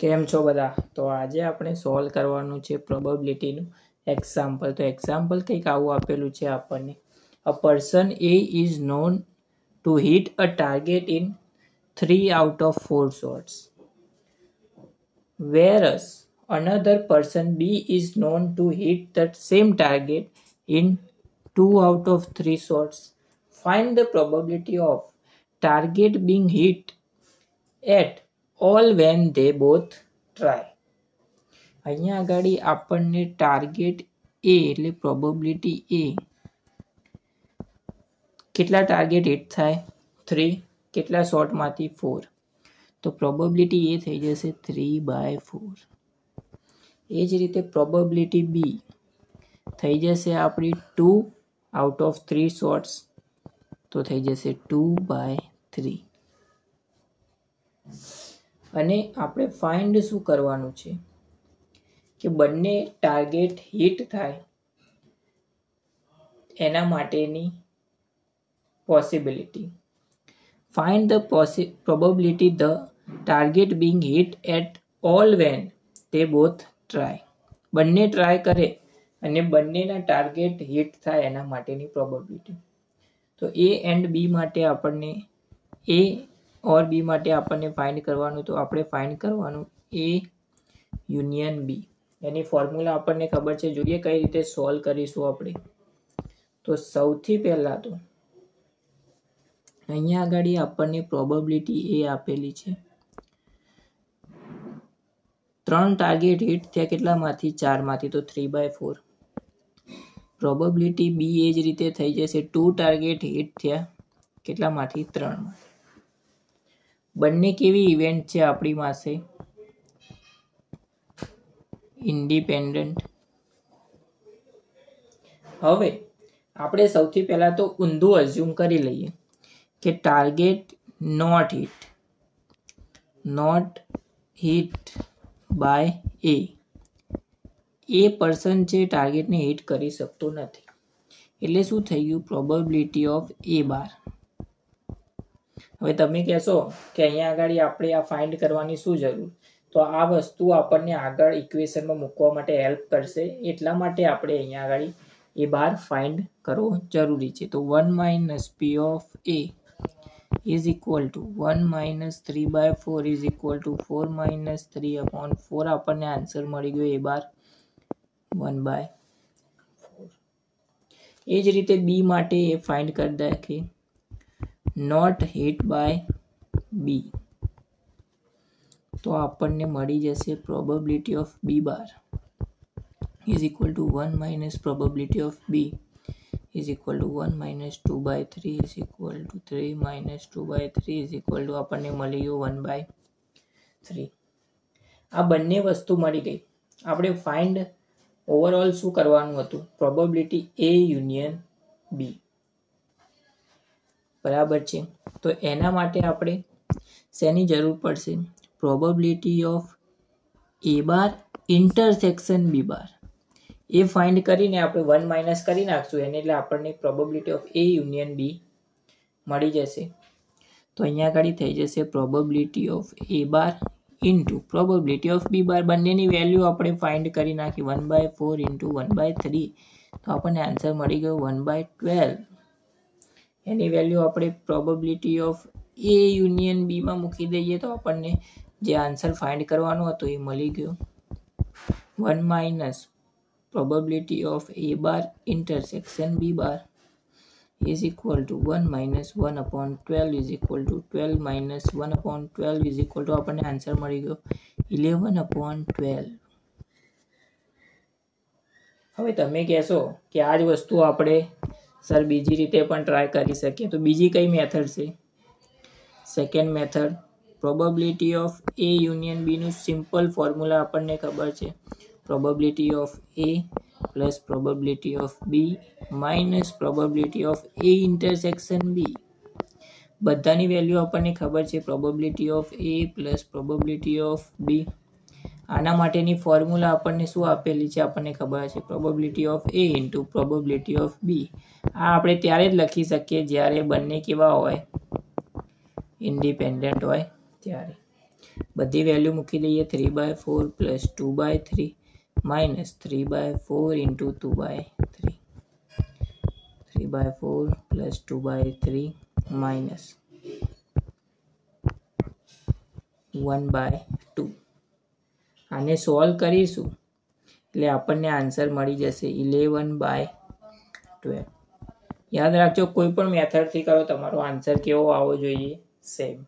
કેમ છો બધા તો આજે આપણે સોલ્વ કરવાનું છે પ્રોબેબિલિટીનું એક્ઝામ્પલ તો એક્ઝામ્પલ કંઈક આવું આપેલું છે આપણને a person A is known to hit a target in three out of four shots whereas another person B is known to hit that same target in 2 out of 3 shots. Find the probability of target being hit at all when they both try. અહીંયા આગળ આપણને target એ એટલે probability એ. કેટલા target hit થાય? Three. કેટલા શોટમાંથી? Four. તો probability એ થઈ જશે થ્રી બાય ફોર. એ જ રીતે પ્રોબેબિલિટી બી થઈ જશે આપણી two out of three shots તો થઈ જશે ટુ બાય થ્રી. અને આપણે ફાઇન્ડ શું કરવાનું છે? કે બંને ટાર્ગેટ હિટ થાય, એના માટેની possibility find the probability the target being hit at all when તે બોથ ટ્રાય બંને ટ્રાય કરે અને બંનેના ટાર્ગેટ હિટ થાય એના માટેની પ્રોબેબિલિટી તો એ એન્ડ બી માટે આપણને એ ઓર બી માટે આપણને ફાઇન્ડ કરવાનું તો આપણે ફાઇન્ડ કરવાનું એ યુનિયન બી એની ફોર્મ્યુલા આપણને ખબર છે. જોઈએ કઈ રીતે સોલ્વ કરીશું આપણે. તો સૌથી પહેલાં તો અહીંયા આગળ આપણને પ્રોબેબિલિટી એ આપેલી છે. ત્રણ ટાર્ગેટ હિટ થયા કેટલામાંથી? ચારમાંથી. તો three by four probability B એ જ રીતે થઈ જશે. ટુ ટાર્ગેટ હિટ થયા કેટલામાંથી? ત્રણમાં. બંને કેવી ઇવેન્ટ છે આપણી પાસે? ઇન્ડિપેન્ડન્ટ હવે, આપણે સૌથી પહેલા તો ઊંધું અઝ્યુમ કરી લઈએ કે target not hit not hit by A a person છે ટાર્ગેટને હિટ કરી શકતો નથી. એટલે શું થઈ ગયું? પ્રોબેબિલિટી ઓફ એ બાર હવે તમે કહેશો કે અહીંયા આગળ આપણે આ ફાઇન્ડ કરવાની શું જરૂર? તો આ વસ્તુ આપણને આગળ ઇક્વેશનમાં મૂકવા માટે હેલ્પ કરશે. એટલા માટે આપણે અહીંયા આગળ એ બાર ફાઇન્ડ કરવો જરૂરી છે. તો one minus P of A is equal to one minus three by four is equal to four minus three upon four આપણને આન્સર મળી ગયો A bar. One by four એ જ રીતે બી માટે એ ફાઇન્ડ કરી નાખીએ. નોટ હિટ બાય બી તો આપણને મળી જશે probability of B bar is equal to one minus probability of B is equal to 1 minus 2 by 3 is equal to 3 minus 2 by 3 is equal to આપણને મળી ગયું 1 by 3 આ બંને વસ્તુ મળી ગઈ. આપણે ફાઇન્ડ ઓવરઓલ શું કરવાનું હતું? પ્રોબેબિલિટી એ યુનિયન બી બરાબર છે. તો એના માટે આપણે શેની જરૂર પડશે? Probability of A bar intersection B bar A find કરીને આપણે વન માઇનસ કરી નાખશું. એને એટલે આપણને probability of A union B મળી જશે. તો અહીંયા આગળ થઈ જશે probability of A bar into probability of B bar બંનેની વેલ્યુ આપણે ફાઇન્ડ કરી નાખી. One by four into one by three તો આપણને આન્સર મળી ગયો વન બાય ટ્વેલ્વ એની વેલ્યુ આપણે પ્રોબેબિલિટી ઓફ એ યુનિયન બીમાં મૂકી દઈએ તો આપણને જે આન્સર ફાઇન્ડ કરવાનો હતો એ મળી ગયો. One minus probability of A bar intersection B bar is equal to 1 minus 1 upon 12 is equal to 12 minus 1 upon 12 is equal to આપણને આન્સર મળી ગયો. 11 upon 12 હવે તમે કહેશો કે આ જ વસ્તુ આપણે સર, બીજી રીતે પણ ટ્રાય કરી શકીએ. તો બીજી કઈ મેથડ છે? Second method probability of A union બીનું simple formula આપણને ખબર છે. Probability of A plus probability of B minus probability of A intersection B બધાની વેલ્યુ આપણને ખબર છે. Probability of A plus probability of B આના માટેની ફોર્મ્યુલા આપણને શું આપેલી છે આપણને ખબર છે? Probability of A into probability of B આ આપણે ત્યારે જ લખી શકીએ જ્યારે બંને કેવા હોય? ઇન્ડિપેન્ડન્ટ હોય ત્યારે. બધી વેલ્યુ મૂકી દઈએ. Three by four plus two by three minus three by four into two by three three by four plus two by three minus one by two આને સોલ્વ કરીશું. એટલે આપણને આન્સર મળી જશે ઇલેવન બાય ટ્વેલ્વ યાદ રાખજો, કોઈ પણ મેથડથી કરો, તમારો આન્સર કેવો આવવો જોઈએ? સેમ